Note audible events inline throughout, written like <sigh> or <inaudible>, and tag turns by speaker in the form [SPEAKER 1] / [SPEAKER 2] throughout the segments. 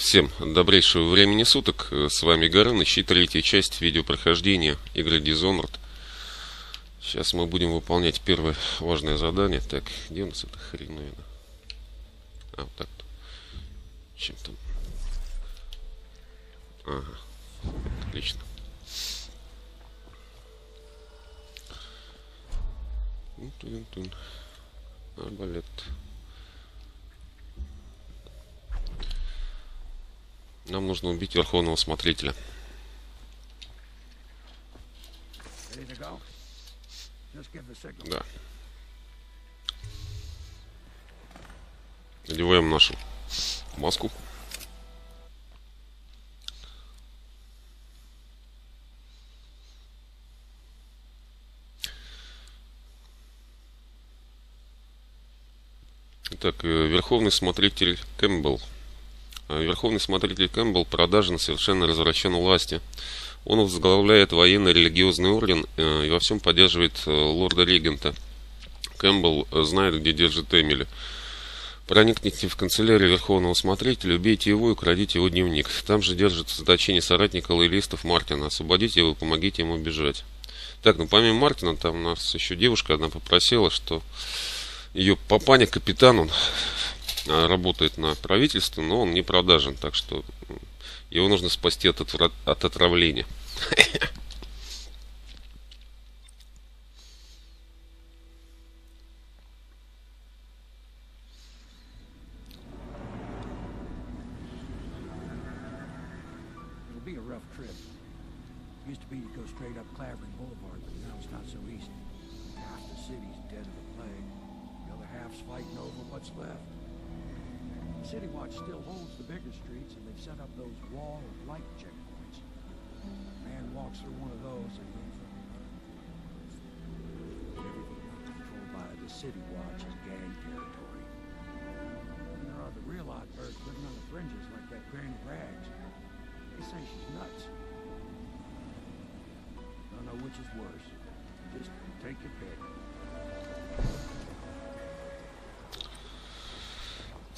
[SPEAKER 1] Всем добрейшего времени суток. С вами Горыныч и третья часть видеопрохождения игры Dishonored. Сейчас мы будем выполнять первое важное задание. Так, где у нас эта хреновина? А, вот так-то. Чем там? Ага. Отлично. Тун-тун-тун. Арбалет. Нам нужно убить Верховного Смотрителя. Да. Надеваем нашу маску. Итак, э, Верховный Смотритель Кэмпбелл. Э, Верховный Смотритель Кэмпбелл продажен совершенно развращен властью. Он возглавляет военно-религиозный орден э, и во всем поддерживает э, лорда-регента. Кэмпбелл знает, где держат Эмили. Проникните в канцелярию Верховного Смотрителя, убейте его и украдите его дневник. Там же держат в заточении соратника лоялистов Мартина. Освободите его и помогите ему бежать. Так, ну помимо Мартина, там у нас еще девушка одна попросила, что ее папаня капитан, он работает на правительство, но он не продажен, так что его нужно спасти от, отвра- от отравления. <laughs>
[SPEAKER 2] wall checkpoints. Man walks through one of those, and he's everything not controlled by the City Watch is gang territory. And there are the real odd birds living on the fringes like that Granny Rags. They say she's nuts. I Don't know which is worse. Just take your pick.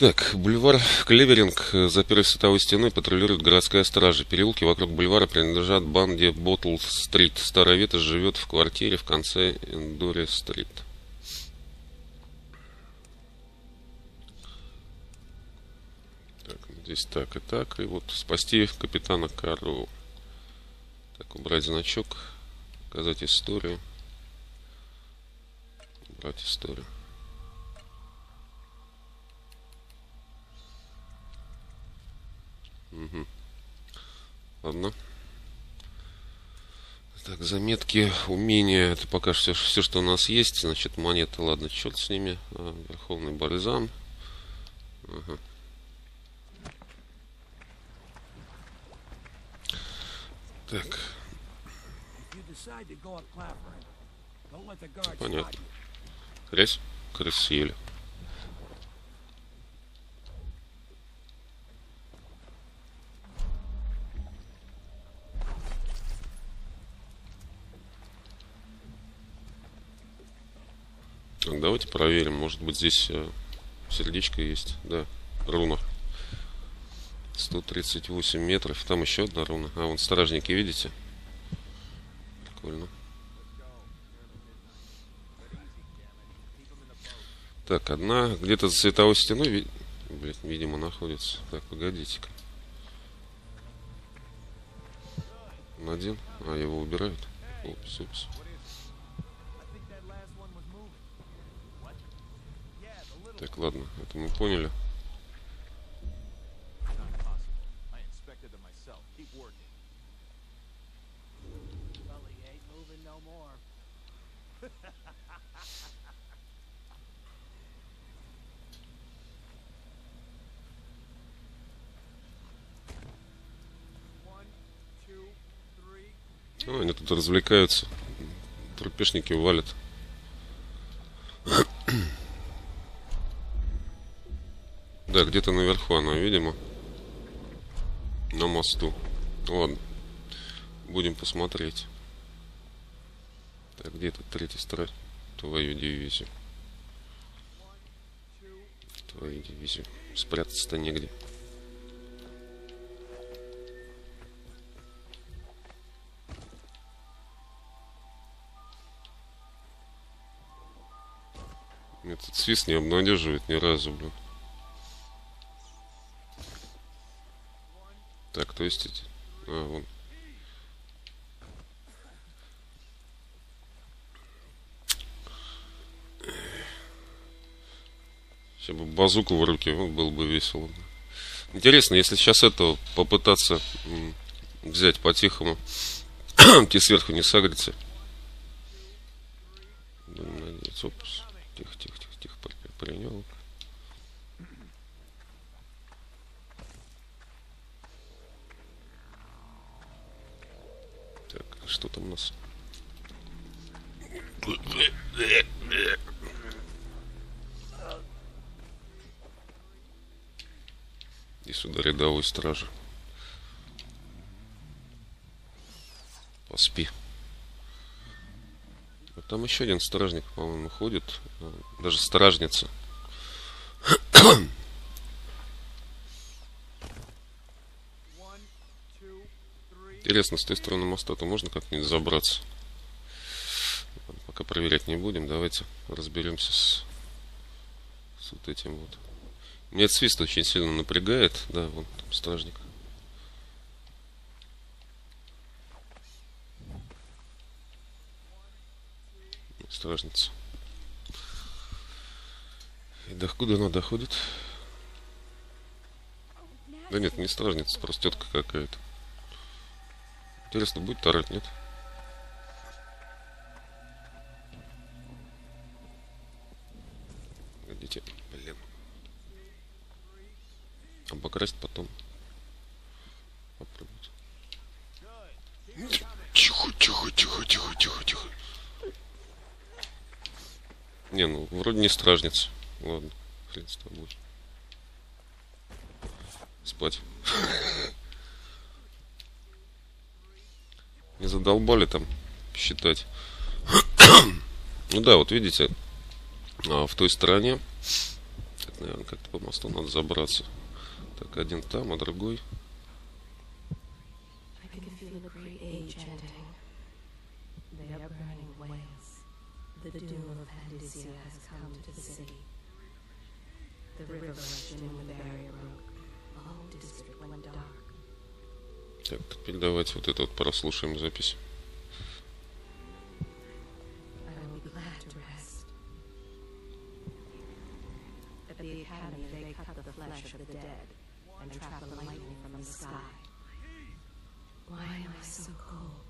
[SPEAKER 1] Так, бульвар Клеверинг за первой световой стеной патрулирует городская стража. Переулки вокруг бульвара принадлежат банде Боттл-стрит. Старая ветошь живет в квартире в конце Эндори-стрит. Так, здесь так и так. И вот спасти капитана Кару. Так, убрать значок. Показать историю. Убрать историю. Ладно. Так, заметки, умения, это пока все, все, что у нас есть. Значит, монеты, ладно, черт с ними. А, Верховный бальзам. Ага. Так,
[SPEAKER 2] If you decide to go up Clavering, don't let the guards
[SPEAKER 1] Понятно.
[SPEAKER 2] spot you.
[SPEAKER 1] грязь, крыс съели. Давайте проверим. Может быть здесь э, сердечко есть. Да, руна. 138 метров. Там еще одна руна. А, вон стражники, видите? Прикольно. Так, одна где-то за световой стеной, ви- блядь, видимо, находится. Так, погодите-ка. Один. А, его убирают. Упс, упс. Так, ладно, это мы поняли. Ну, они тут развлекаются. Трупешники валят. Да, где-то наверху она, видимо. На мосту. Ладно. Будем посмотреть. Так, где тут третий страж? Твою дивизию. Твою дивизию. Спрятаться-то негде. Этот свист не обнадеживает ни разу, блин. Сейчас бы базуку в руки, вот было бы весело. Интересно, если сейчас это попытаться взять по-тихому, <clears throat> те сверху не сагрится. Будем надеяться. Опс. Тихо, тихо, тихо, тихо, при- принял. Так, что там у нас? И сюда рядовой стражи. Поспи. Вот там еще один стражник, по-моему, ходит. а, Даже стражница. Интересно, с той стороны моста-то можно как-нибудь забраться? Пока проверять не будем, давайте разберемся с, с вот этим вот. Меня этот свист очень сильно напрягает. Да, вон там стражник. Стражница. И до куда она доходит? Да нет, не стражница, просто тетка какая-то. Интересно, будет тарать, нет? Погодите, Покрасить потом. Попробовать. Тихо, тихо, тихо, тихо, тихо, тихо. Не, ну, вроде не стражница. Ладно, хрен с тобой. Спать. <laughs> Не задолбали там считать. <coughs> ну да, вот видите, а, в той стороне, так, наверное, как-то по мосту надо забраться. Так, один там, а другой.
[SPEAKER 3] I can feel the great age ending. They are burning whales. The doom of Pandysia has come to the city. The river rushed in when the barrier broke. The whole district went dark.
[SPEAKER 1] Так, теперь давайте вот это вот прослушаем запись.
[SPEAKER 3] At academy, they cut the flesh of the dead and trap the lightning from the sky. Why am I so cold?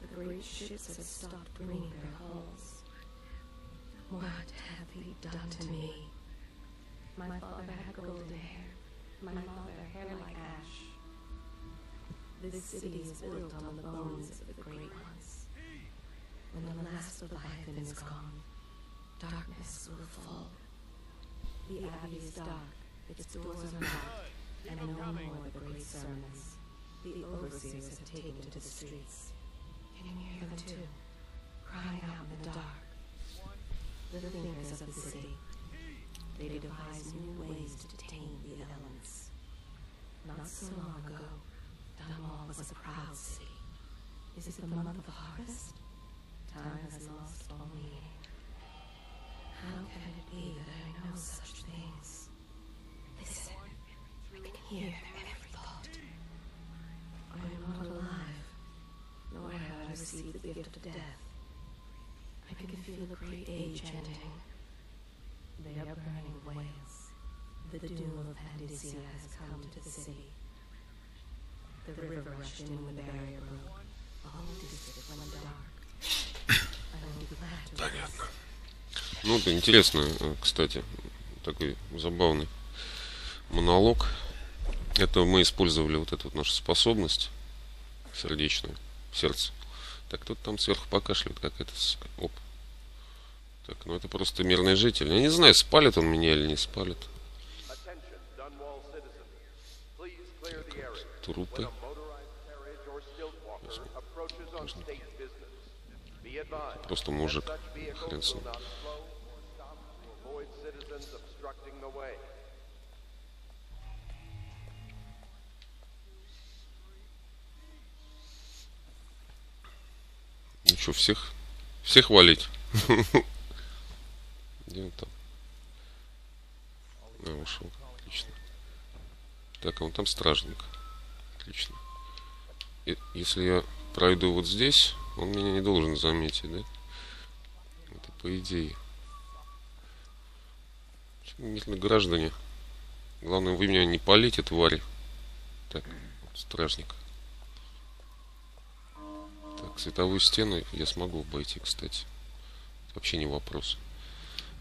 [SPEAKER 3] The great ships have stopped bringing their hulls. What have they done to me? My father had golden hair. My mother hair like ash. This city is built on the bones of the great ones. When the last of the Leviathan is gone, darkness will fall. The abbey is dark, its doors are locked, and no more the great sermons. The overseers have taken to the streets. Can you hear them too? Crying out in the dark. The thinkers of the city. They devise new ways to tame the elements. Not so long ago, Dunwall was a proud city. Is it the month of the harvest? Time has lost all meaning. How can it be that I know such things? I can hear every thought. I am not alive, nor have I received the gift of death. I can feel a great age ending. They are burning whales. The doom of Pandasia has come to the city. The river rushed in when the barrier broke. All district went dark. I will be glad to
[SPEAKER 1] Понятно. Ну, это интересно, э, кстати, такой забавный монолог. Это мы использовали вот эту вот нашу способность сердечную, сердце. Так, кто-то там сверху покашляет, как это... Оп. Так, ну это просто мирный житель. Я не знаю, спалит он меня или не спалит.
[SPEAKER 4] Area.
[SPEAKER 1] Трупы. Просто мужик. Хрен с ним. Что, всех, всех валить? <laughs> Где он там? А, ушел. Отлично. Так, а вон там стражник. Отлично. И- если я пройду вот здесь, он меня не должен заметить, да? Это по идее. Мирные граждане. Главное, вы меня не полите, твари. Так, вот стражник. Так, световую стену я смогу обойти, кстати. Вообще не вопрос.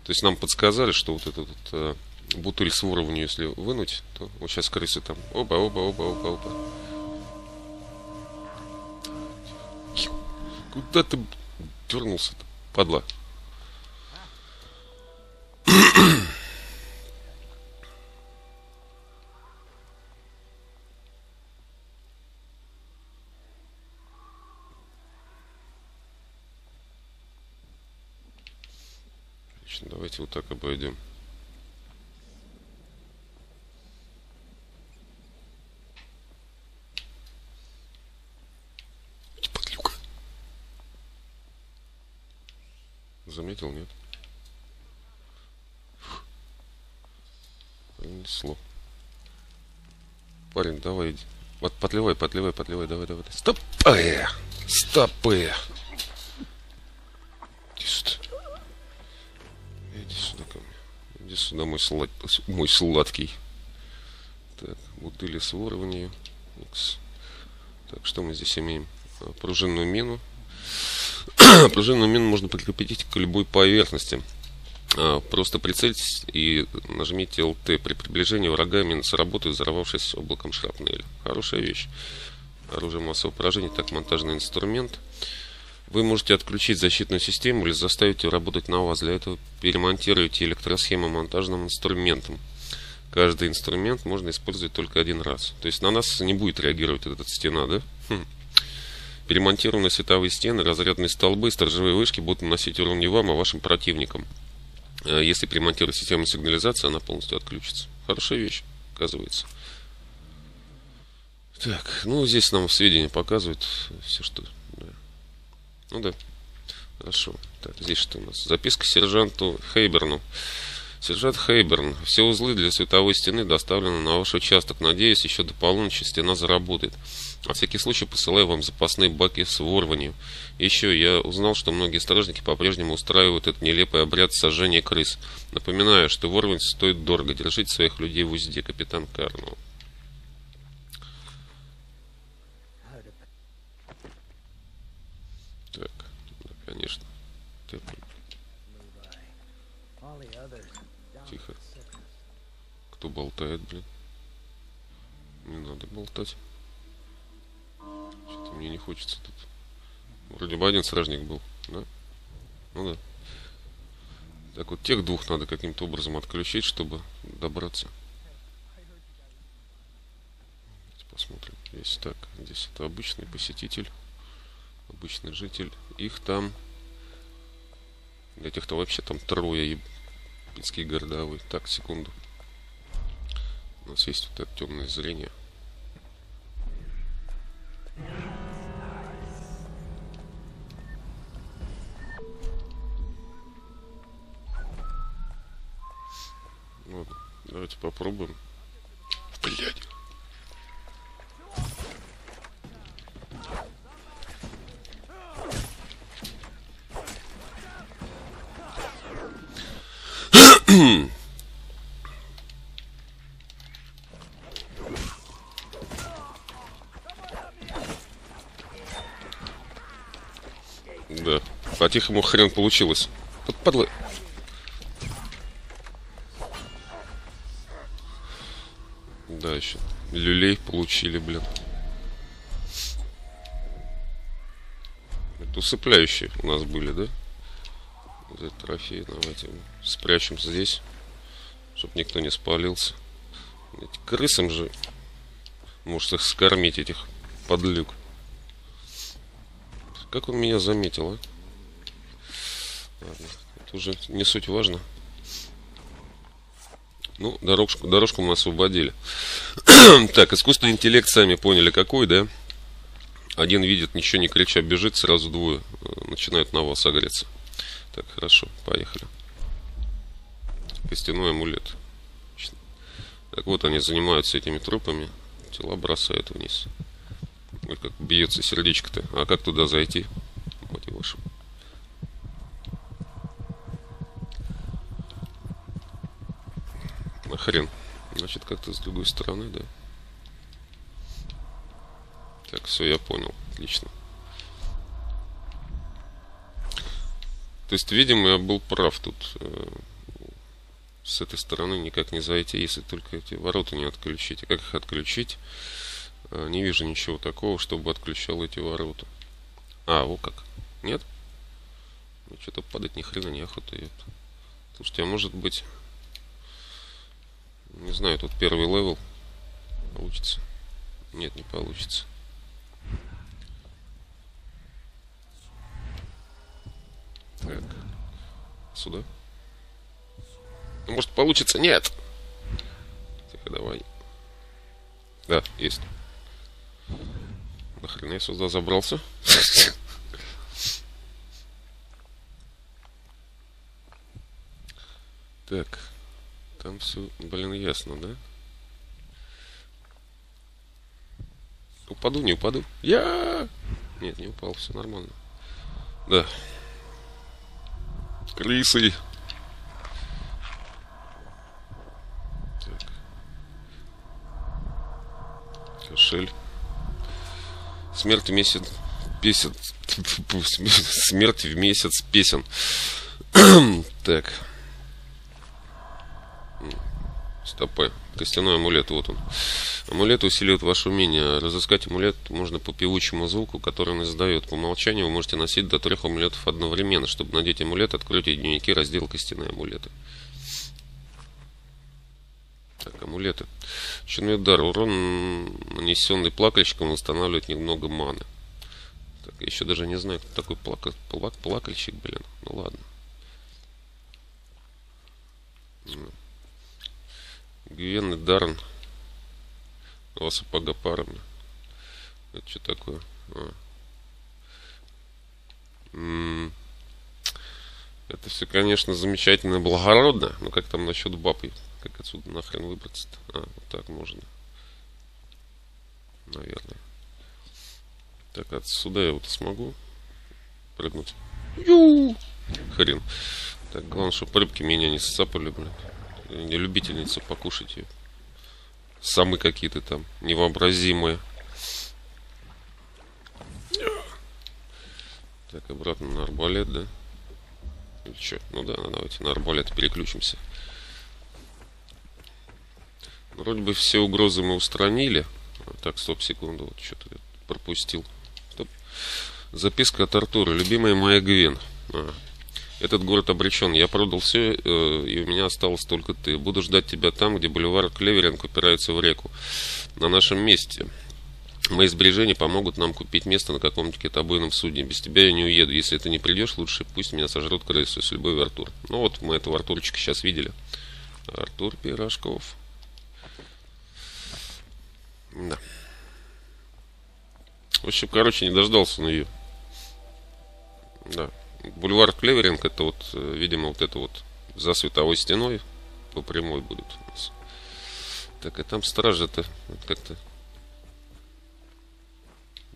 [SPEAKER 1] То есть нам подсказали, что вот этот вот, э, бутыль с уровнем, если вынуть, то вот сейчас крысы там. Оба, оба, оба, оба, оба. Куда ты дернулся-то, падла? Отлично, вот так обойдем. Подлюка. Заметил, нет? Фух. Пронесло. Парень, давай иди. Вот подливай, подливай, подливай, давай, давай. Стопы! Стопы! Сюда, мой, слад... мой сладкий. Так, бутыли с уровнем. Икс. Так, что мы здесь имеем? А, Пружинную мину. <clears throat> Пружинную мину можно прикрепить к любой поверхности. А, Просто прицельтесь и нажмите LT. При приближении врага мина сработает, взорвавшись облаком шрапнели. Хорошая вещь. Оружие массового поражения, так, монтажный инструмент. Вы можете отключить защитную систему или заставить ее работать на вас. Для этого перемонтируйте электросхему монтажным инструментом. Каждый инструмент можно использовать только один раз. То есть на нас не будет реагировать эта стена, да? Хм. Перемонтированные световые стены, разрядные столбы, сторожевые вышки будут наносить урон не вам, а вашим противникам. Э, Если перемонтировать систему сигнализации, она полностью отключится. Хорошая вещь, оказывается. Так, ну здесь нам сведения показывают все, что... Ну да. Хорошо. Так, здесь что у нас? Записка сержанту Хейберну. Сержант Хейберн, все узлы для световой стены доставлены на ваш участок. Надеюсь, еще до полуночи стена заработает. На всякий случай посылаю вам запасные баки с ворванью. Еще я узнал, что многие стражники по-прежнему устраивают этот нелепый обряд сожжения крыс. Напоминаю, что ворвань стоит дорого. Держите своих людей в узде, капитан Карнул. Так, да, конечно. Тихо. Кто болтает, блин? Не надо болтать. Что-то мне не хочется тут. Вроде бы один стражник был, да? Ну да. Так вот, тех двух надо каким-то образом отключить, чтобы добраться. Давайте посмотрим. Здесь так, здесь это обычный посетитель, обычный житель. Их там... для тех-то вообще там трое, ебинский городовой. Так, секунду. У нас есть вот это темное зрение. Вот. давайте попробуем. Блядь. По-тихому хрен получилось. Вот падла. Да, еще люлей получили, блин. Это усыпляющие у нас были, да? Вот этот трофей. Давайте спрячем здесь, чтобы никто не спалился. Эти крысам же может их скормить, этих подлюк. Как он меня заметил, а? Уже не суть важно. Ну, дорожку, дорожку мы освободили. <clears throat> так, искусственный интеллект, сами поняли, какой, да? Один видит, ничего не крича, бежит, сразу двое э, начинают на вас огреться. Так, хорошо, поехали. Костяной амулет. Так вот, они занимаются этими трупами, тела бросают вниз. Ой, как бьется сердечко-то. А как туда зайти? Вот и вашу. Нахрен. Значит, как-то с другой стороны, да? Так, все, я понял. Отлично. То есть, видимо, я был прав тут. э, С этой стороны никак не зайти, если только эти ворота не отключить. А как их отключить? Э, Не вижу ничего такого, чтобы отключал эти ворота. А, вот как. Нет? Ну, что-то падать ни хрена не охота. ёпта. Слушайте, а может быть... Не знаю, тут первый level. Получится? Нет, не получится. Так. Сюда? Ну, может получится? Нет! Тихо, давай. Да, есть. Нахрена я сюда забрался? <laughs> Так. Там все, блин, ясно, да? Упаду, не упаду. Я! Нет, не упал, все нормально. Да. Крысы. Так. Кошель. Смерть в месяц песен. <laughs> Смерть в месяц песен. <clears throat> так. Стопы. Костяной амулет, вот он. Амулет усиливает ваше умение. Разыскать амулет можно по певучему звуку, который он издает. По умолчанию вы можете носить до трех амулетов одновременно. Чтобы надеть амулет, откройте дневники, раздел костяные амулеты. Так, амулеты. Чудный удар. Урон, нанесенный плакальщиком, восстанавливает немного маны. Так, я еще даже не знаю, кто такой плака... плак... плакальщик, блин. Ну ладно. Гвен и Дарн. Два сапога парами. Это что такое? А. Это все, конечно, замечательно и благородно, но как там насчет бабы? Как отсюда нахрен выбраться-то? А, вот так можно. Наверное. Так, отсюда я вот смогу прыгнуть. Ю! Хрен. Так, главное, чтобы рыбки меня не сцапали, блин. Любительница покушать ее. Самые какие-то там невообразимые. Так, обратно на арбалет, да? Или что? Ну да, давайте на арбалет переключимся. Вроде бы все угрозы мы устранили. А, Так, стоп, секунду, вот что-то пропустил. Стоп. Записка от Артура. Любимая моя Гвен. А, этот город обречен. Я продал все, э, и у меня осталось только ты. Буду ждать тебя там, где бульвар Клеверинг упирается в реку. На нашем месте. Мои сбережения помогут нам купить место на каком-нибудь китобойном судне. Без тебя я не уеду. Если ты не придешь, лучше пусть меня сожрут крысы. С любовью, Артур. Ну вот, мы этого Артурчика сейчас видели. Артур Пирожков. Да. В общем, короче, не дождался на ее. Да. Бульвар Клеверинг, это вот, э, видимо, вот это вот за световой стеной по прямой будут у нас Так, и там стража-то вот как-то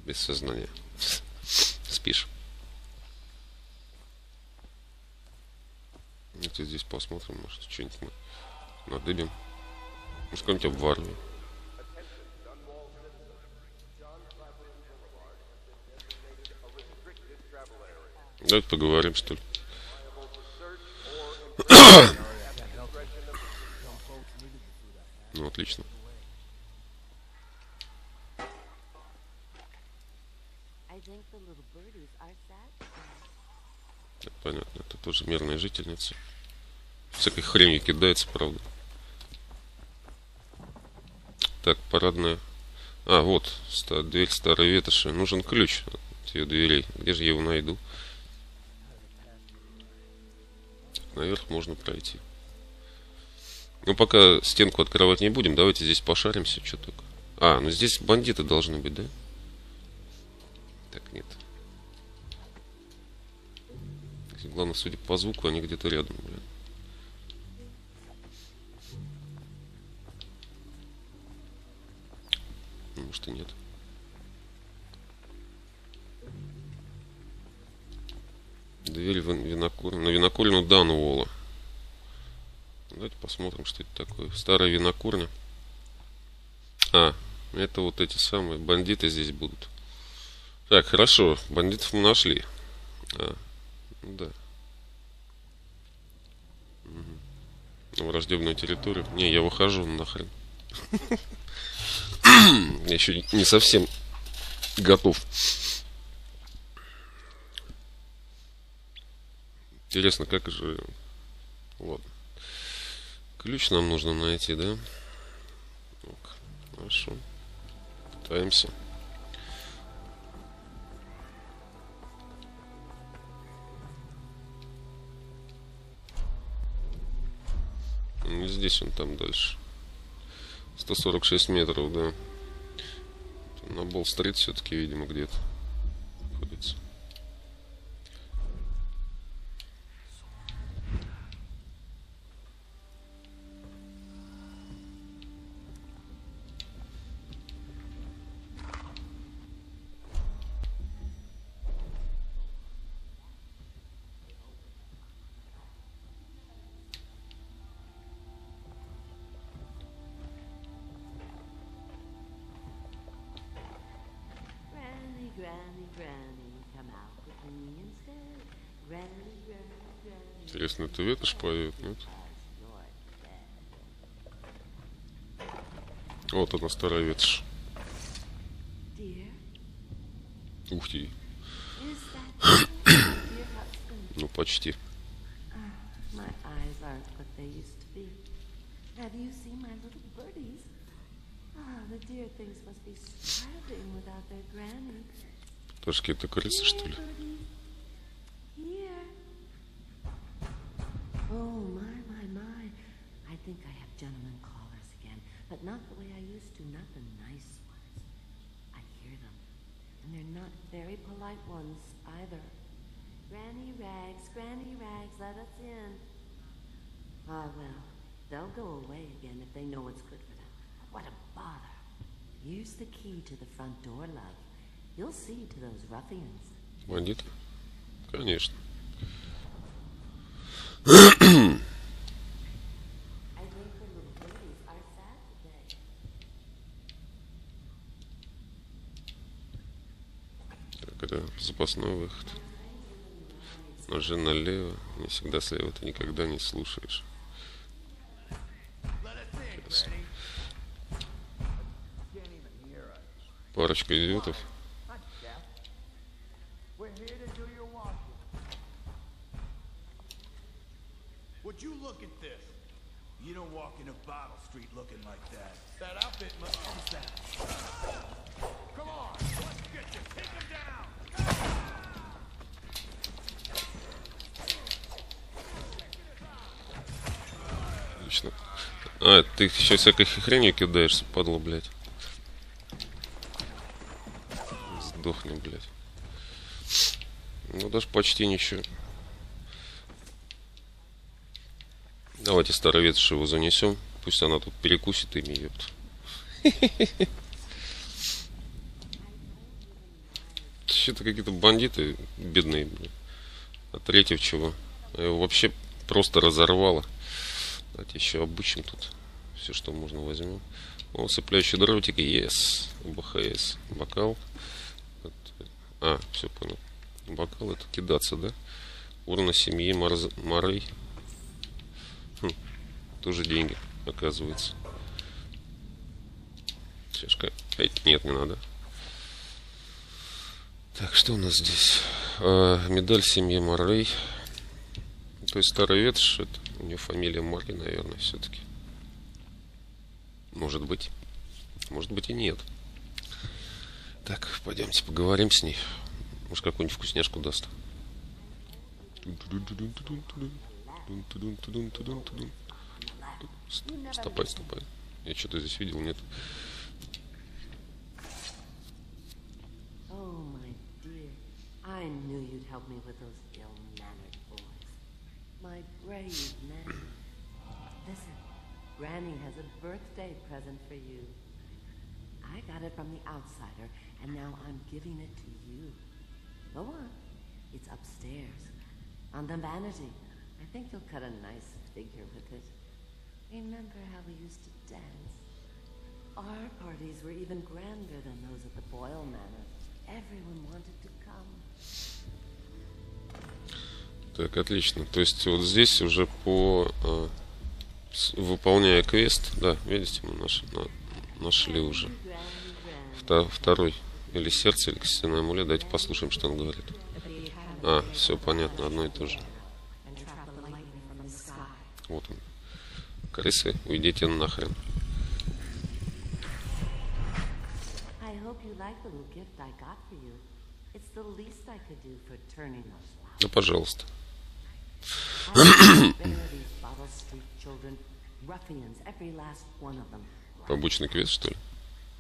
[SPEAKER 1] без сознания. <laughs> Спишь. Давайте здесь посмотрим, может, что-нибудь мы надыбим. Может, какой-нибудь обварим. Давайте поговорим, что ли. Ну, отлично. Понятно, это тоже мирная жительница. Всякой хренью кидается, правда. Так, парадная. А, вот, ста- дверь старой ветоши. Нужен ключ от ее дверей. Где же я его найду? Наверх можно пройти. Ну, пока стенку открывать не будем, давайте здесь пошаримся, что только. А, ну здесь бандиты должны быть, да? Так, нет. Главное, судя по звуку, они где-то рядом, блин. Может и нет. Дверь в винокурню. На винокурню Дануола. Давайте посмотрим, что это такое. Старая винокурня. А, это вот эти самые бандиты здесь будут. Так, хорошо, бандитов мы нашли. А, ну да. На враждебную территорию. Не, я выхожу нахрен. <laughs> Я еще не совсем готов. Интересно, как же... Ладно. Ключ нам нужно найти, да? Так, хорошо. Пытаемся. Ну, здесь он там дальше. 146 метров, да. На Болл-стрит все-таки, видимо, где-то поет, нет? Вот она, старая ветошь. Ух ты. Ну, почти.
[SPEAKER 5] Ah.
[SPEAKER 1] Тоже какие-то крысы, что ли?
[SPEAKER 5] Here. Oh, my, my, my. I think I have gentlemen callers again, but not the way I used to, not the nice ones. I hear them, and they're not very polite ones either. Granny Rags, Granny Rags, let us in. Ah, well, they'll go away again if they know what's good for them. What a bother. Use the key to the front door, love. You'll see to those ruffians.
[SPEAKER 1] Бандиты? Конечно. Запасной выход. Ножи налево. Не всегда слева ты никогда не слушаешь. Парочка идиотов.
[SPEAKER 2] Not deaf. We're here to do your washing.
[SPEAKER 6] Would you look at this? You don't walk into Bottle Street looking like that. That outfit must be that. Come on, let's get you. Take him down.
[SPEAKER 1] Отлично. А, ты всякой хренью кидаешься, падла, блядь. Сдохни, блядь. Ну, даже почти ничего. Давайте старовец его занесем. пусть она тут перекусит ими, ёпт. Что-то какие-то бандиты бедные, блин. А третьего чего? А Его вообще просто разорвало. Давайте еще обычим тут. Все, что можно, возьмем. О, цепляющие дротики, yes. БХС. Бокал. А, все понял. Бокал это кидаться, да? Урна семьи Марз... Морей. Хм, тоже деньги, оказывается. Чашка. Эй, нет, не надо. Так, что у нас здесь? А, медаль семьи Морей. То есть старый ветошь, это у нее фамилия Морри, наверное, все-таки. Может быть. Может быть и нет. Так, пойдемте поговорим с ней. Может, какую-нибудь вкусняшку даст. Ст- Стопай, стопай. Я что-то здесь видел, нет?
[SPEAKER 5] Oh. My brave man. Listen, Granny has a birthday present for you. I got it from the outsider, and now I'm giving it to you. Go on. It's upstairs. On the vanity. I think you'll cut a nice figure with it. Remember how we used to dance? Our parties were even grander than those at the Boyle Manor. Everyone wanted to come.
[SPEAKER 1] Так, отлично. То есть вот здесь уже по а, с- выполняя квест, да, видите, мы наш, на- нашли уже Вто- второй или сердце, или костяной амулет. Давайте послушаем, что он говорит. А, все понятно, одно и то же. Вот он. Крысы, уйдите нахрен. Да, пожалуйста. <coughs>
[SPEAKER 5] Ruffians, every last one of them.
[SPEAKER 1] Побочный квест, что ли?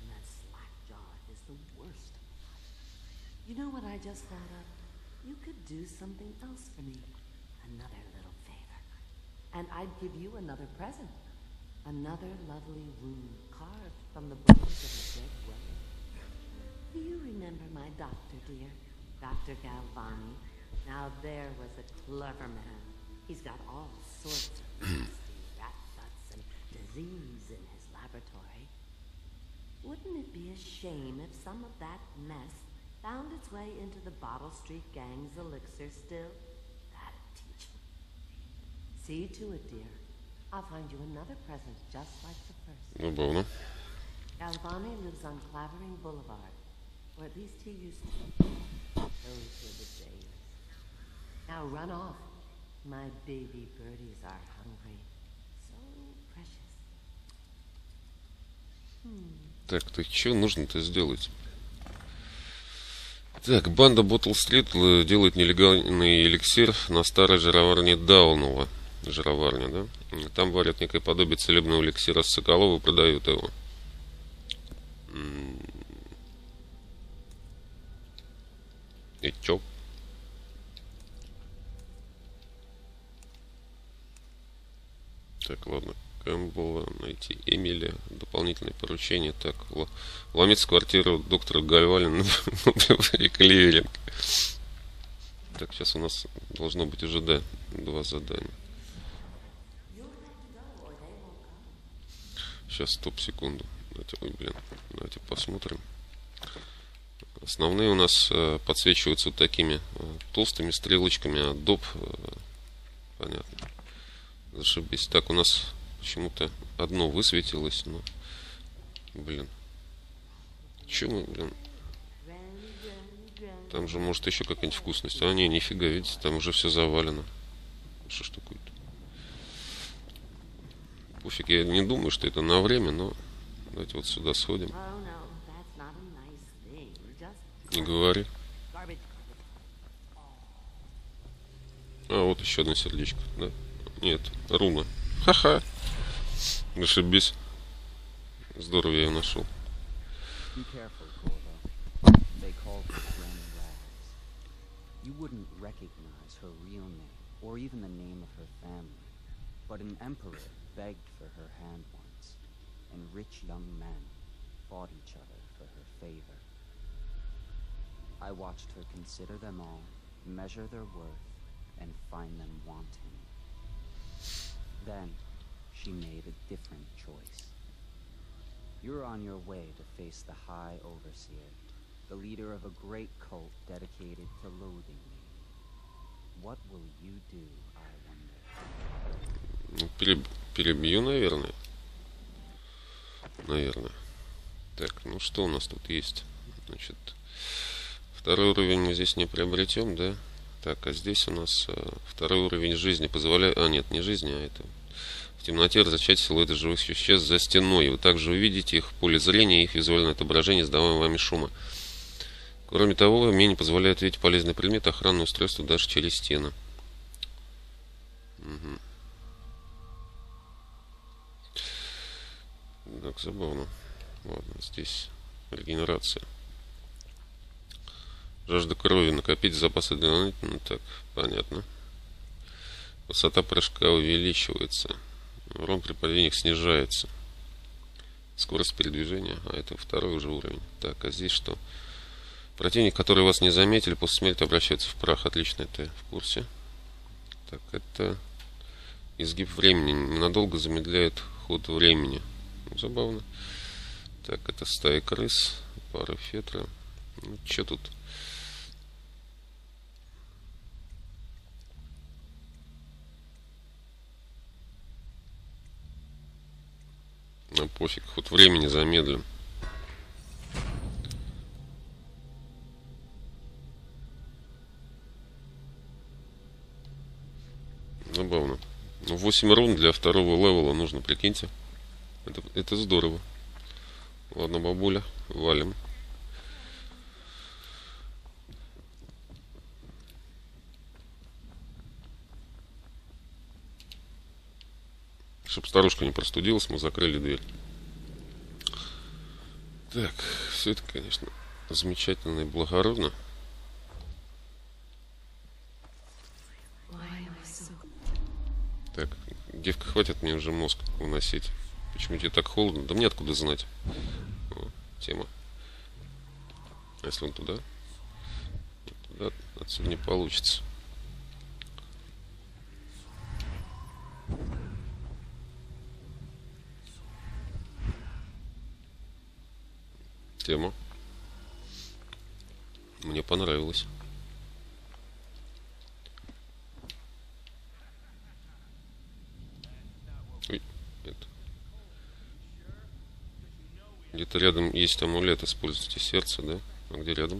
[SPEAKER 5] And that slack jaw is the worst. You know what I just thought of? You could do something else for me. Another little favor. And I'd give you another present. Another lovely rune carved from the bones of a dead woman. Do you remember my doctor, dear? Dr. Galvani? Now there was a clever man. He's got all sorts of <clears throat> disease in his laboratory. Wouldn't it be a shame if some of that mess found its way into the Bottle Street Gang's elixir still? That'd teach him. See to it, dear. I'll find you another present just like the first.
[SPEAKER 1] No bono.
[SPEAKER 5] Galvani lives on Clavering Boulevard, or at least he used to. Those were the days. Now run off. My baby birdies are hungry.
[SPEAKER 1] Так, так что нужно-то сделать? Так, банда Ботл Стрит э, делает нелегальный эликсир на старой жироварне Даунова. Жироварня, да? Там варят некое подобие целебного эликсира с Соколова и продают его. И чё? Так, ладно. Кэмпбелла найти Эмили. Дополнительное поручение. Так, ломиться квартиру доктора Гальвалина при Кливеринг. Так, сейчас у нас должно быть уже, да, два задания. Сейчас, стоп, секунду. Давайте, ой, блин, давайте посмотрим. Основные у нас э, подсвечиваются вот такими э, толстыми стрелочками, а доп, э, понятно, зашибись. Так, у нас почему-то одно высветилось, но, блин, че мы, блин, там же может еще какая-нибудь вкусность. А, не, нифига, видите, там уже все завалено. Что ж такое-то? Пофиг, я не думаю, что это на время, но давайте вот сюда сходим. Не говори. А, вот еще одно сердечко, да? Нет, руна. Ха-ха. Зашибись. Здорово я ее нашел.
[SPEAKER 7] Be careful, Corvo. They call her Granny Rags. You wouldn't recognize her real name, or even the name of her family. But an emperor begged for her hand once, and rich young men fought each other for her favor. I watched her consider them all, measure their worth, and find them wanting. Then, she made a different choice. You're on your way to face the High Overseer, the leader of a great cult dedicated to loathing me. What will you do, I wonder?
[SPEAKER 1] Ну, переб- перебью, наверное. Наверное. Так, ну что у нас тут есть? Значит, второй уровень мы здесь не приобретем, да? Так, а здесь у нас э, второй уровень жизни позволяет... А, нет, не жизни, а это... В темноте различать силуэты живых существ за стеной. Вы также увидите их поле зрения их визуальное отображение издаваемого вами шума. Кроме того, умение позволяет видеть полезные предметы, охранное устройство даже через стены. Мгм. Так, забавно. Ладно, здесь регенерация. Жажда крови. Накопить запасы дополнительно. Так, понятно. Высота прыжка увеличивается. Урон при падениях снижается. Скорость передвижения. А, это второй уже уровень. Так, а здесь что? Противник, который вас не заметили, после смерти обращается в прах. Отлично, это в курсе. Так, это изгиб времени. Ненадолго замедляет ход времени. Ну, Забавно. Так, это стая крыс, пара фетра. Ну, что тут? Ну, пофиг, ход времени замедлен. Забавно. Ну, 8 рун для второго левела нужно, прикиньте. Это, это здорово. Ладно, бабуля, валим. Чтоб старушка не простудилась, мы закрыли дверь. Так, все это, конечно, замечательно и благородно. Так, девка, хватит мне уже мозг выносить. Почему тебе так холодно? Да мне откуда знать? О, тема. А если он туда? Туда отсюда не получится. Тема. Мне понравилось. Где-то рядом есть амулет, используйте сердце, да? А где рядом?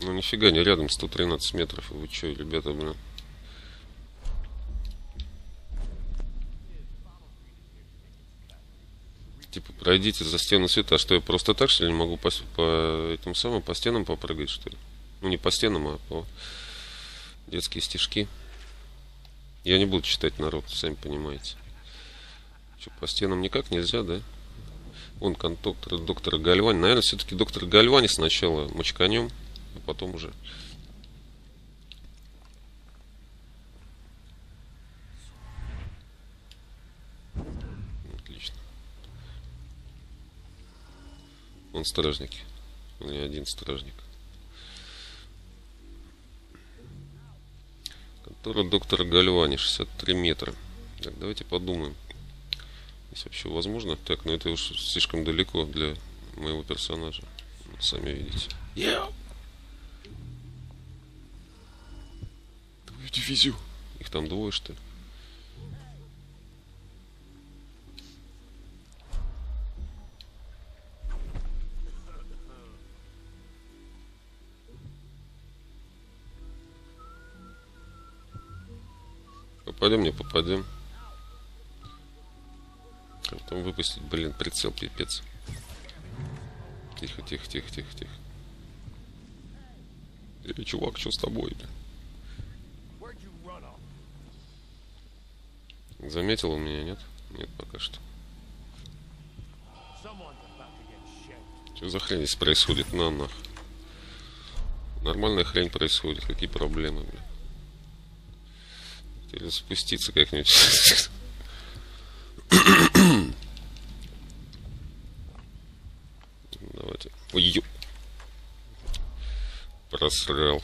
[SPEAKER 1] Ну нифига не рядом, 113 метров. Вы что, ребята, блин? Типа, пройдите за стену света. А что, я просто так, что ли, не могу по, по этим самым, по стенам попрыгать, что ли? Ну, не по стенам, а по детские стишки. Я не буду читать народ, сами понимаете. Что, по стенам никак нельзя, да? Вон контактор доктора Гальвани. Наверное, все-таки доктор Гальвани сначала мочканем, а потом уже. Отлично. Он стражники. Он не один стражник. Контора доктора Гальвани, 63 метра. Так, давайте подумаем. Если вообще возможно. Так, ну это уж слишком далеко для моего персонажа. Сами видите. Твою дивизию. Их там двое, что ли? Попадем, не попадем. Потом выпустить, блин, прицел пипец. Тихо, тихо, тихо, тихо, тихо. Эй, чувак, что с тобой, блин? Заметил он меня, нет? Нет, пока что. Что за хрень здесь происходит? На нах. Нормальная хрень происходит. Какие проблемы, бля? Или спуститься как-нибудь. Давайте. Ой, Просрал.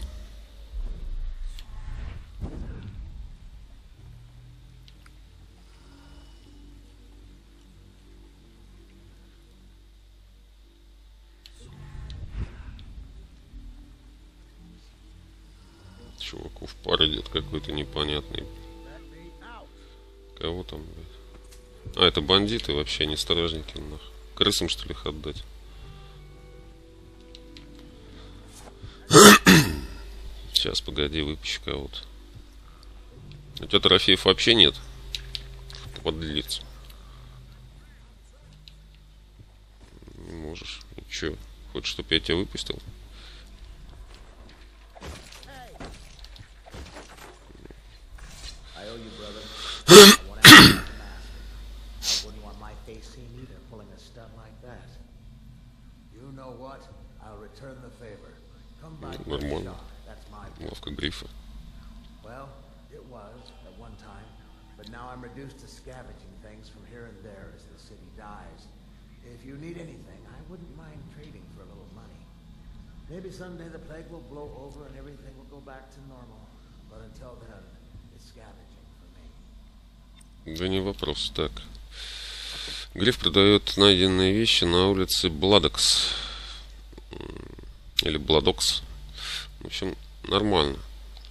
[SPEAKER 1] Бандиты вообще, не стражники, нах. Крысам, что ли, их отдать? <coughs> Сейчас, погоди, выпущу кого-то. У тебя трофеев вообще нет? Подлец. Не можешь. Ничего. Хочешь, чтобы я тебя выпустил?
[SPEAKER 8] I owe you, brother. I want to ask you for master. I wouldn't want my face seen either, pulling a stunt like that.
[SPEAKER 2] You know what? I'll return the favor. Come by
[SPEAKER 1] Ну,
[SPEAKER 2] for a
[SPEAKER 1] нормально.
[SPEAKER 2] shot. That's my
[SPEAKER 1] Лавка грифа.
[SPEAKER 2] Well, it was at one time, but now I'm reduced to scavenging things from here and there as the city dies. Need anything, I wouldn't mind trading for a little money. Maybe someday the plague will blow over and everything will go back to normal. But until then, it's scavenging for me.
[SPEAKER 1] Да не вопрос. Так. Гриф продает найденные вещи на улице Бладокс. Или Бладокс. В общем, нормально.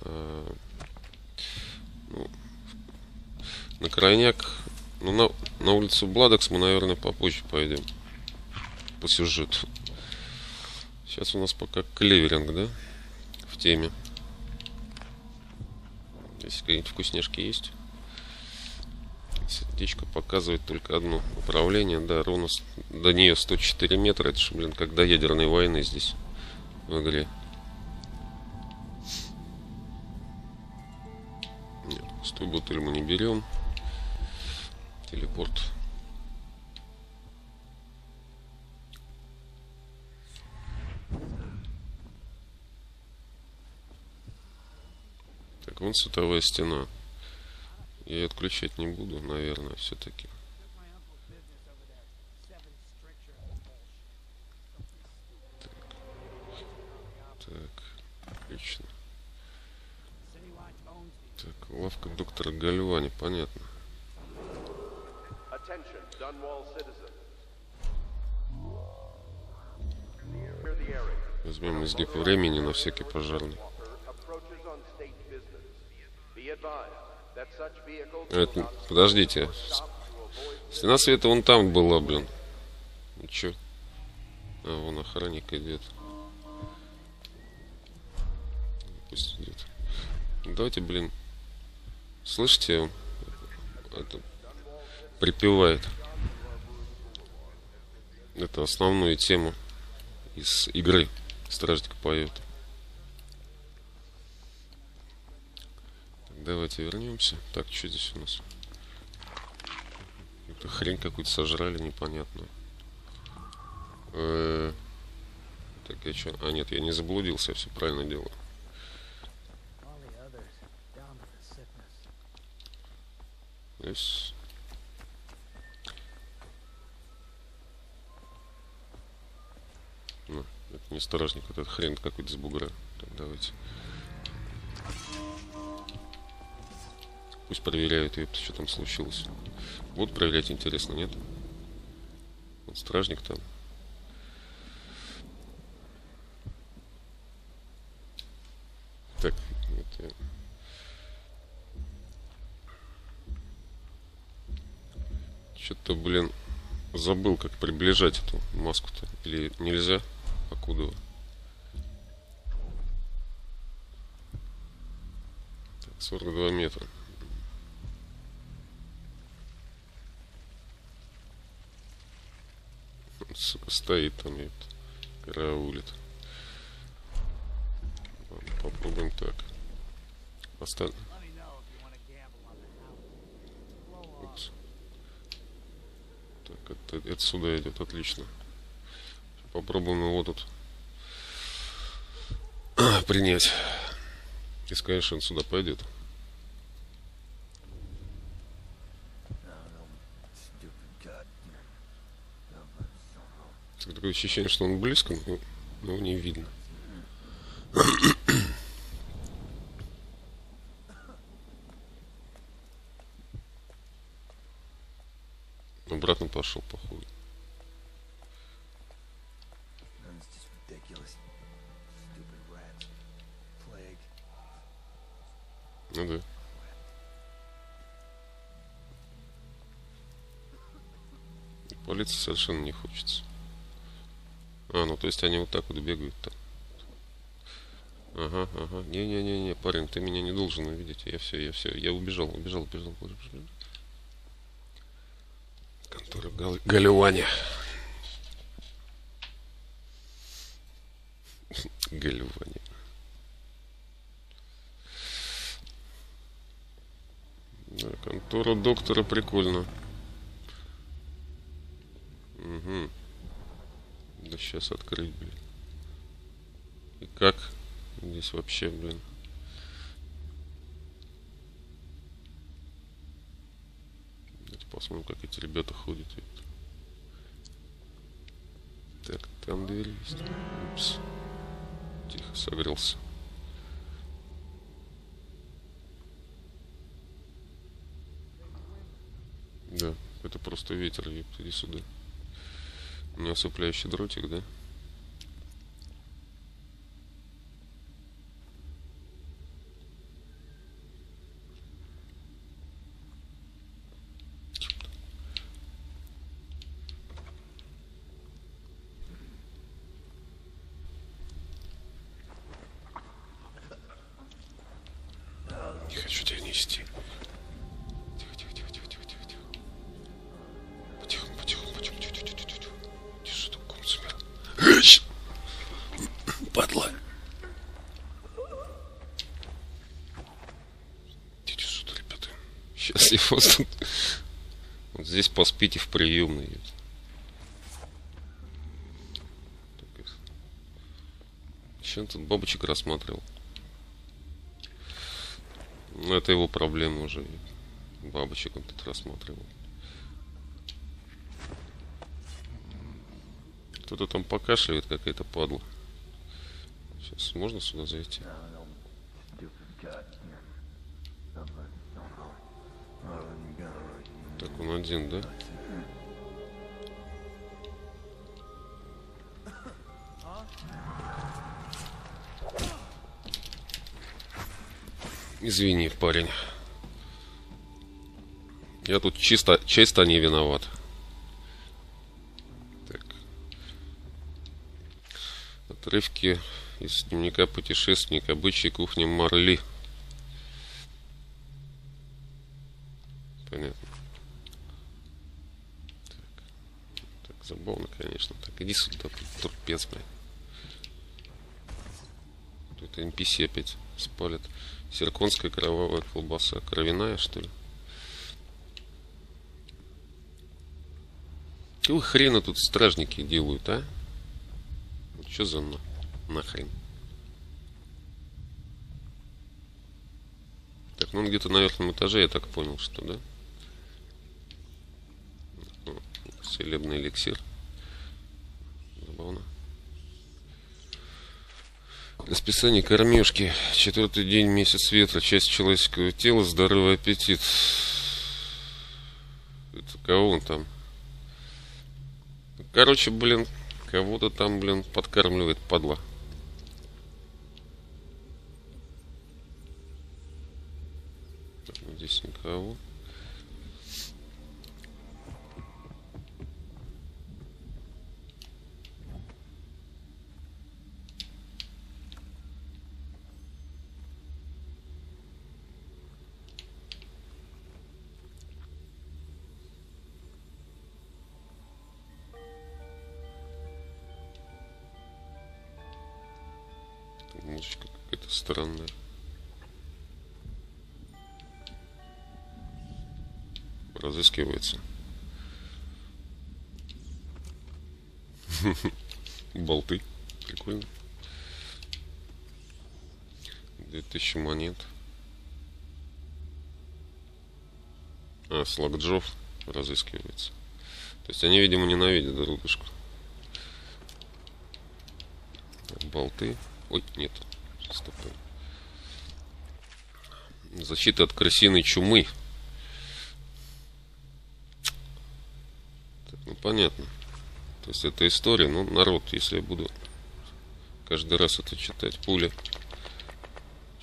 [SPEAKER 1] А, ну, на крайняк. Ну, на, на улицу Бладокс мы, наверное, попозже пойдем. По сюжету. Сейчас у нас пока клеверинг, да? В теме. Если какие-нибудь вкусняшки есть. Сердечко показывает только одно управление. Да, ровно до нее 104 метра. Это же, блин, как до ядерной войны здесь в игре. Нет, пустую бутыль мы не берем. Телепорт. Так, вон световая стена. Я ее отключать не буду, наверное, все-таки.
[SPEAKER 8] Bullshit.
[SPEAKER 1] Так, отлично. Так, лавка доктора Гальвани, понятно. Возьмем изгиб времени на всякий пожарный. Это, подождите. Стена света вон там была, блин. Ничего. А, вон охранник идет. Пусть идет. Давайте, блин. Слышите? Это припевает. Это основную тему из игры. Стражник поет. Так, давайте вернемся. Так, что здесь у нас? Это хрень какую-то сожрали непонятную. Э, Так, я что? А, нет, я не заблудился, я все правильно делаю. Здесь. Ну, это не сторожник, вот этот хрен какой-то с бугра. Так, давайте. Пусть проверяют, ёпта, что там случилось. Будут проверять, интересно, нет? Вот стражник там. Так, это... Что-то, блин, забыл, как приближать эту маску-то. Или нельзя? Покуда? Так, 42 метра. Сука, стоит там, ёпта. Караулит. Попробуем так.
[SPEAKER 8] Off.
[SPEAKER 1] Упс. Так, это, это сюда идет, отлично. Попробуем его тут <clears throat> принять. И сказать, что он сюда пойдет. Так, Такое ощущение, что он близко, но, его не видно. <coughs> Обратно пошел.
[SPEAKER 6] Plague.
[SPEAKER 1] Ну да. Полиции совершенно не хочется. А, ну то есть они вот так вот бегают-то. Ага, ага. Не-не-не-не, парень, ты меня не должен увидеть. Я все, я все, я убежал, убежал, убежал. убежал. Контора Гал... Галивани. <laughs> Галивани. Да, контора доктора прикольно. Угу. Да сейчас открыть, блин. И как здесь вообще, блин? Давайте посмотрим, как эти ребята ходят. Так, там дверь есть. Упс. Тихо, согрелся. Да, это просто ветер, ёпта, иди сюда. Усыпляющий дротик, да? Поспите в приемной. Чем тут бабочек рассматривал? Ну, это его проблема уже. Бабочек он тут рассматривал. Кто-то там покашливает, какая-то падла. Сейчас можно сюда зайти? Так, он один, да? Извини, парень. Я тут чисто, чисто не виноват. Так. Отрывки из дневника путешественника обычаи кухни Марли. Понятно. Так. так, забавно, конечно. Так, иди сюда, турпец, блядь. Тут NPC опять спалит. Серконская кровавая колбаса. Кровяная, что ли? Какого хрена тут стражники делают, а? Что за на... нахрен? Так, ну он где-то на верхнем этаже, я так понял, что, да? Целебный эликсир. Забавно. Расписание кормежки. Четвертый день, месяц ветра, часть человеческого тела, здоровый аппетит. Это кого он там? Короче, блин, кого-то там, блин, подкармливает, падла. Здесь никого. Разыскивается. Болты. Прикольно. 2000 монет. А, Слакджов разыскивается. То есть они, видимо, ненавидят друг дружку. Болты. Ой, нет. Стопы. Защита от крысиной чумы. Так, ну понятно. То есть это история, ну народ, если я буду каждый раз это читать. Пуля.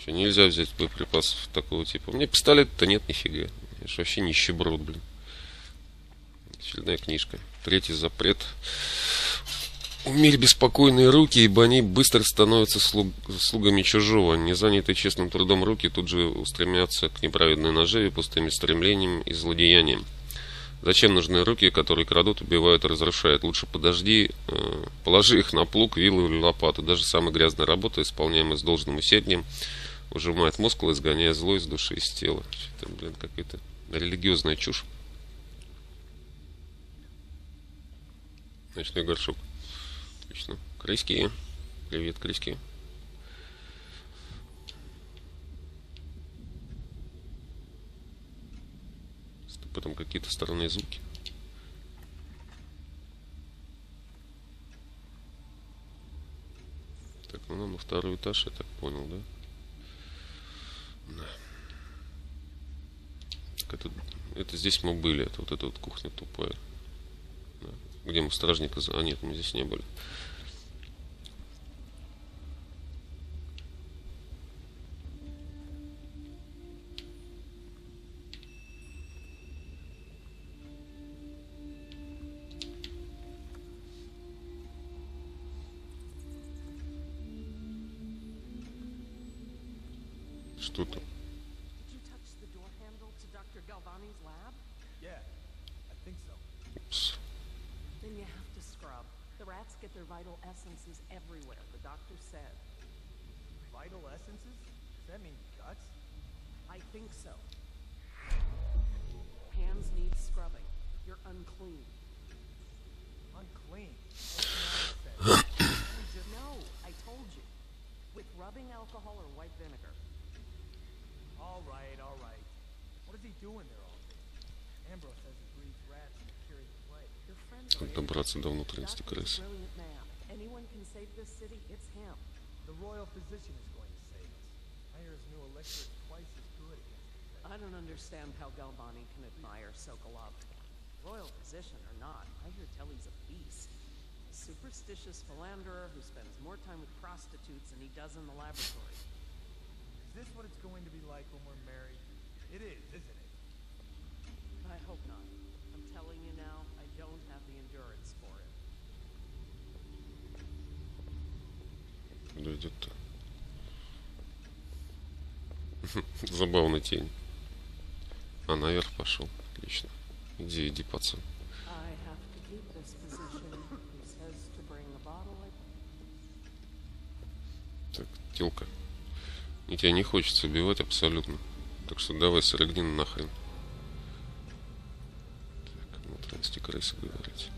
[SPEAKER 1] Что, нельзя взять боеприпасов такого типа? У меня пистолета-то нет нифига. Я ж вообще нищеброд, блин. Очередная книжка. Третий запрет. Умерь беспокойные руки, ибо они быстро становятся слуг- слугами чужого. Не занятые честным трудом руки тут же устремятся к неправедной наживе, пустыми стремлениями и злодеяниям. Зачем нужны руки, которые крадут, убивают и разрушают? Лучше подожди, э, положи их на плуг, вилы или лопату. Даже самая грязная работа, исполняемая с должным усердием, ужимает мускулы, изгоняя зло из души, из тела. Что-то, блин, какая-то религиозная чушь. Ночной горшок. Отлично. Крыски. Привет, крыски. Потом какие-то странные звуки. Так, ну нам на второй этаж, я так понял, да? Да. Так, это, это здесь мы были, это вот эта вот кухня тупая. Да. Где мы стражника... А нет, мы здесь не были.
[SPEAKER 6] Good against the plague.
[SPEAKER 9] I don't understand how Galvani can admire Sokolov. Royal physician or not, I hear tell he's a beast. A superstitious philanderer who spends more time with prostitutes than he does in the laboratory.
[SPEAKER 6] Is this what it's going to be like when we're married? It is, isn't it?
[SPEAKER 9] I hope not. I'm telling you now, I don't have the endurance for it.
[SPEAKER 1] Куда идет-то? <laughs> Забавная тень. А, наверх пошел. Отлично. Иди, иди, пацан. Так, телка. И тебя не хочется убивать абсолютно. Так что давай сорогни нахрен. Внутренности крысы говорить.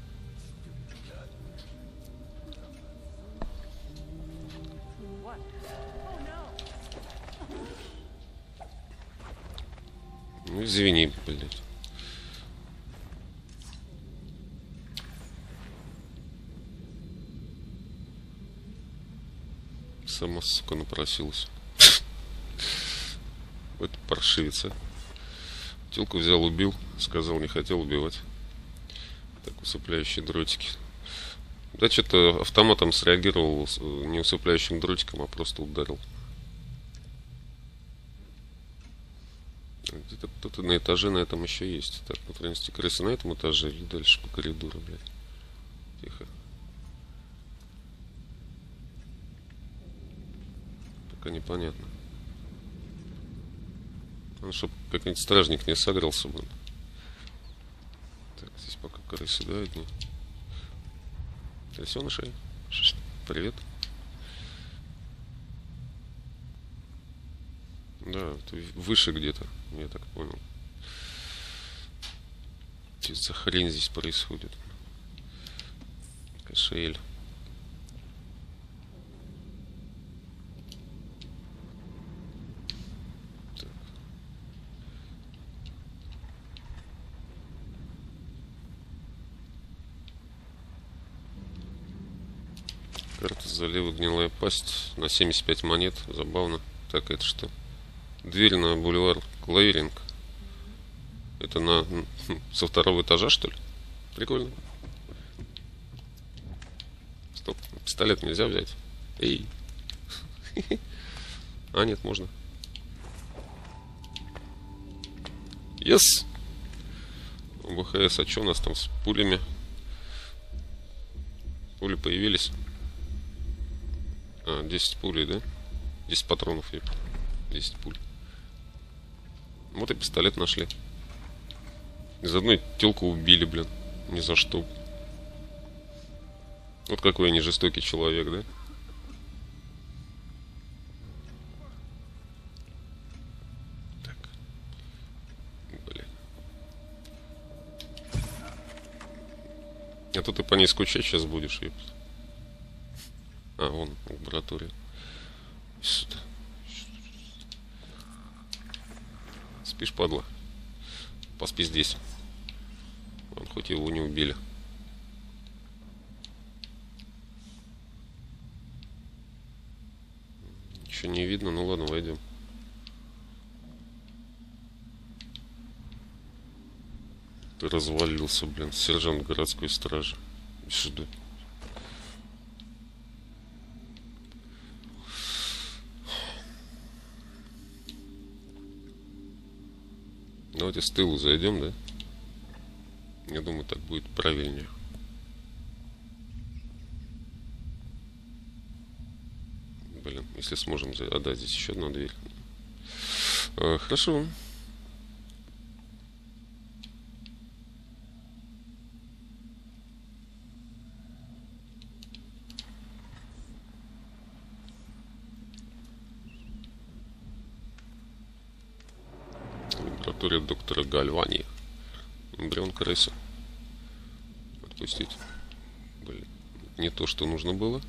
[SPEAKER 1] Ну извини, блядь. Сама, сука, напросилась. <laughs> Вот паршивица. Телку взял, убил. Сказал, не хотел убивать. Так, усыпляющие дротики. Да, что-то автоматом среагировал э, не усыпляющим дротиком, а просто ударил. Где-то кто-то на этаже на этом еще есть. Так, внутренности крысы на этом этаже или дальше по коридору, блядь. Тихо. Пока непонятно. Ну, чтоб как-нибудь стражник не согрелся бы. Крысы, да, одни. Крысеныши. Привет. Да, выше где-то, я так понял. Что за хрень здесь происходит? Кошель. Залива гнилая пасть на 75 монет. Забавно. Так, это что? Дверь на бульвар Клейринг. Это на со второго этажа, что ли? Прикольно. Стоп, пистолет нельзя взять. Эй. <laughs> А, нет, можно. Yes. ВХС, а что у нас там с пулями? Пули появились. А, 10 пулей, да? 10 патронов, еп. 10 пуль. Вот и пистолет нашли. Из одной телку убили, блин. Ни за что. Вот какой они жестокий человек, да? А то ты по ней скучать сейчас будешь, еп. А, вон, лаборатория. Сюда. Спишь, падла? Поспи здесь. Он хоть его не убили. Еще не видно, ну ладно, войдем. Ты развалился, блин, сержант городской стражи. Сюда. Давайте с тылу зайдем, да? Я думаю, так будет правильнее. Блин, если сможем... А, да, здесь еще одна дверь. А, хорошо. Лаборатория доктора Гальвани. Эмбрион крысы. Отпустить. Блин. Не то, что нужно было.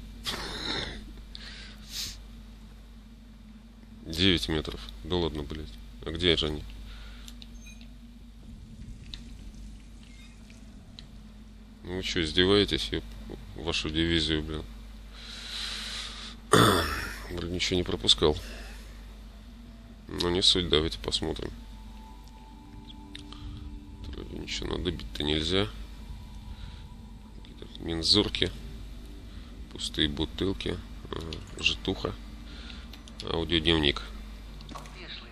[SPEAKER 1] 9 метров. Да ладно, блядь. А где же они? Ну вы что, издеваетесь? Я вашу дивизию, блин. <coughs> Вроде ничего не пропускал. Но не суть, давайте посмотрим. Ничего надыбить-то нельзя. Какие-то мензурки. Пустые бутылки. э, Житуха. Аудиодневник.
[SPEAKER 10] Obviously,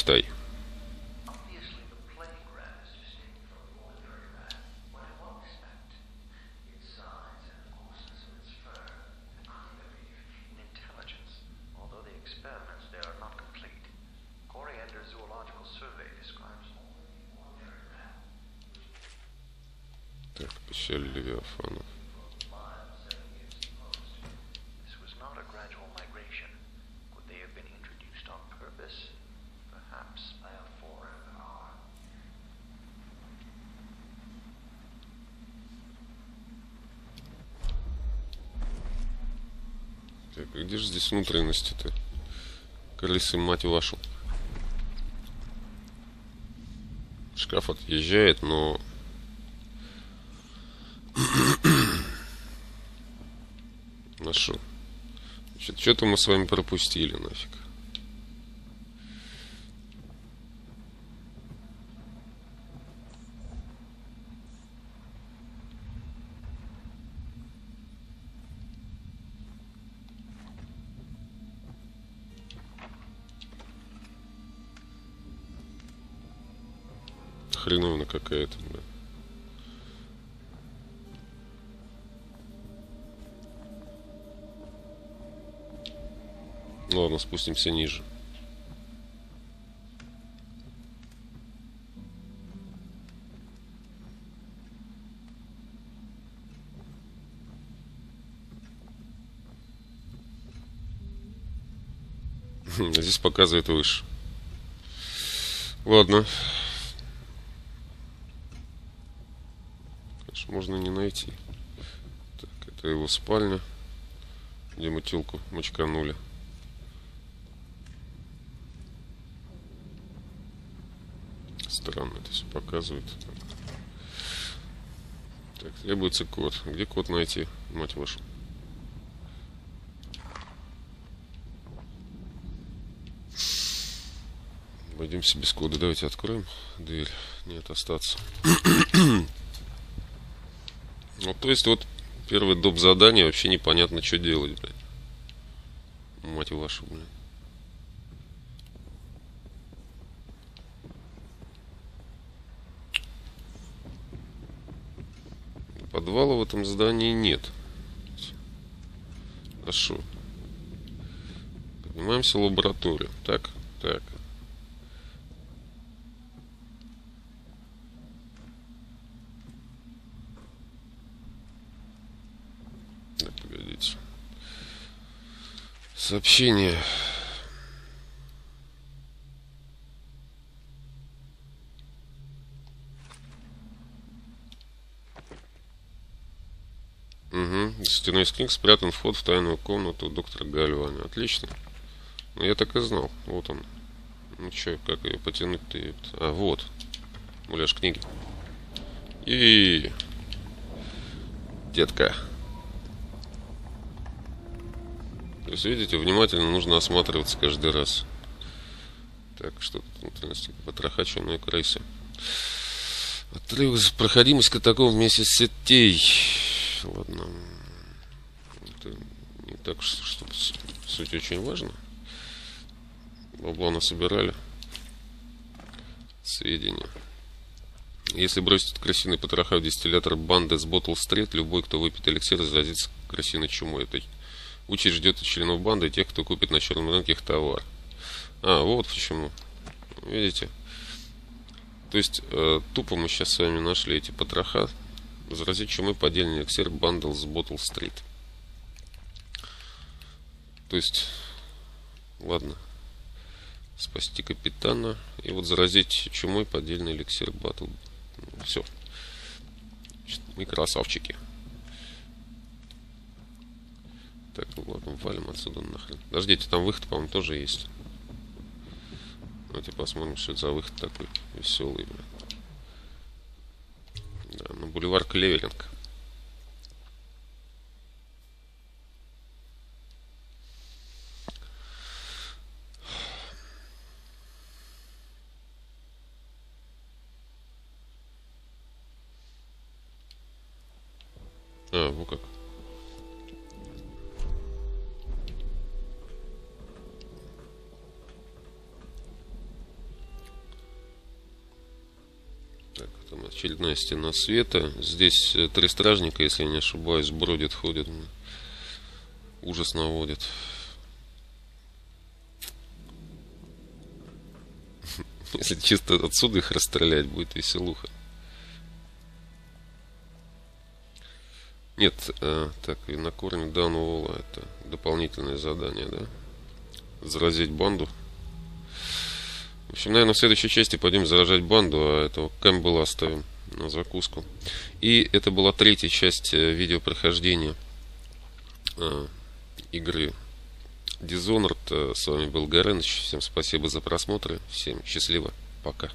[SPEAKER 10] the
[SPEAKER 1] а где же здесь внутренности-то? Крысы, мать вашу. Шкаф отъезжает, но... <clears throat> Значит, что-то мы с вами пропустили нафиг. Какая-то, бля. Ладно, спустимся ниже. Хм, Здесь показывает выше. Ладно. можно не найти. Так, это его спальня, где мы телку мочканули. Странно это все показывает. Так, требуется код. Где код найти, мать вашу? Обойдемся без кода. Давайте откроем дверь. Нет, остаться ну, то есть вот первое доп. задание вообще непонятно, что делать, блядь. Мать вашу, блядь. Подвала в этом здании нет. Хорошо. Поднимаемся в лабораторию. Так. Так, Сообщение. Угу. Стеной из книг спрятан вход в тайную комнату доктора Гальвани. Отлично. Ну, я так и знал. Вот он. Ну что, как ее потянуть-то? А, вот. Муляж книги. И... Детка. То есть, видите, внимательно нужно осматриваться каждый раз. Так, что тут внутренности? Потрахаченные крысы. Отрыв проходимость катакомб вместе с сетей. Ладно. Это не так, что, что суть очень важна. Бабла насобирали. Сведения. Если бросить крысиный потроха в дистиллятор банды с Ботл Стрит, любой, кто выпьет эликсир, заразится крысиной чумой. Это участь ждет членов банды, тех, кто купит на черном рынке их товар. А, вот почему. Видите? То есть, э, тупо мы сейчас с вами нашли эти потроха. Заразить чумой поддельный эликсир банды с Боттл-стрит. То есть, ладно. Спасти капитана. И вот заразить чумой поддельный эликсир батл. Все. Мы красавчики. Так, ну ладно, валим отсюда нахрен. Подождите, там выход, по-моему, тоже есть. Давайте посмотрим, что это за выход такой веселый. бля. Да, на бульвар Клеверинг. Стена света. Здесь э, три стражника, если не ошибаюсь, бродят, ходят. Ужас наводят. <laughs> Если чисто отсюда их расстрелять, будет веселуха. Нет, э, так, корне Дануола это дополнительное задание, да? Заразить банду. В общем, наверное, в следующей части пойдем заражать банду, а этого Кэмпбелла оставим на закуску. И это была третья часть э, видеопрохождения э, игры Dishonored. Э, С вами был Гареныч. Всем спасибо за просмотр. Всем счастливо. Пока.